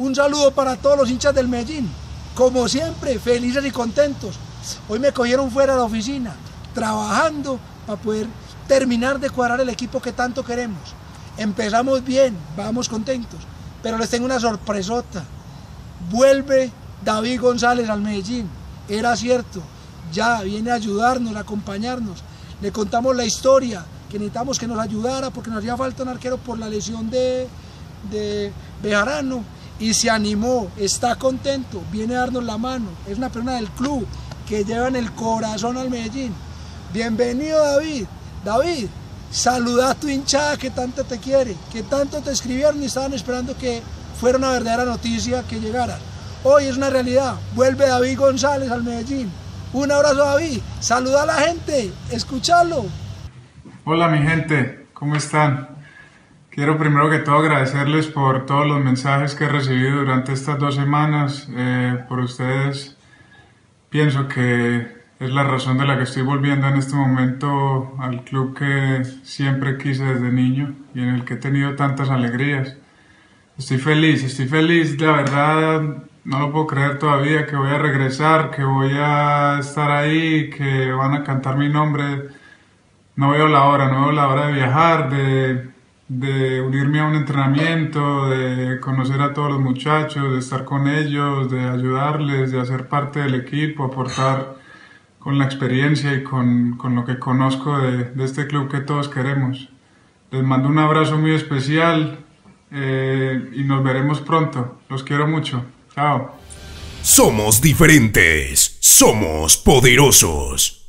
Un saludo para todos los hinchas del Medellín. Como siempre, felices y contentos. Hoy me cogieron fuera de la oficina, trabajando para poder terminar de cuadrar el equipo que tanto queremos. Empezamos bien, vamos contentos, pero les tengo una sorpresota. Vuelve David González al Medellín. Era cierto, ya viene a ayudarnos, a acompañarnos. Le contamos la historia, que necesitamos que nos ayudara porque nos hacía falta un arquero por la lesión de, de Bejarano y se animó, está contento, viene a darnos la mano. Es una persona del club que lleva en el corazón al Medellín. Bienvenido David. David, saluda a tu hinchada que tanto te quiere, que tanto te escribieron y estaban esperando que fuera una verdadera noticia que llegara. Hoy es una realidad. Vuelve David González al Medellín. Un abrazo David. Saluda a la gente. Escúchalo. Hola mi gente, ¿cómo están? Quiero primero que todo agradecerles por todos los mensajes que he recibido durante estas dos semanas. Eh, por ustedes pienso que es la razón de la que estoy volviendo en este momento al club que siempre quise desde niño y en el que he tenido tantas alegrías. Estoy feliz, estoy feliz, la verdad no lo puedo creer todavía que voy a regresar, que voy a estar ahí, que van a cantar mi nombre. No veo la hora, no veo la hora de viajar, de de unirme a un entrenamiento, de conocer a todos los muchachos, de estar con ellos, de ayudarles, de hacer parte del equipo, aportar con la experiencia y con, con lo que conozco de, de, este club que todos queremos. Les mando un abrazo muy especial eh, y nos veremos pronto. Los quiero mucho. Chao. Somos diferentes. Somos poderosos.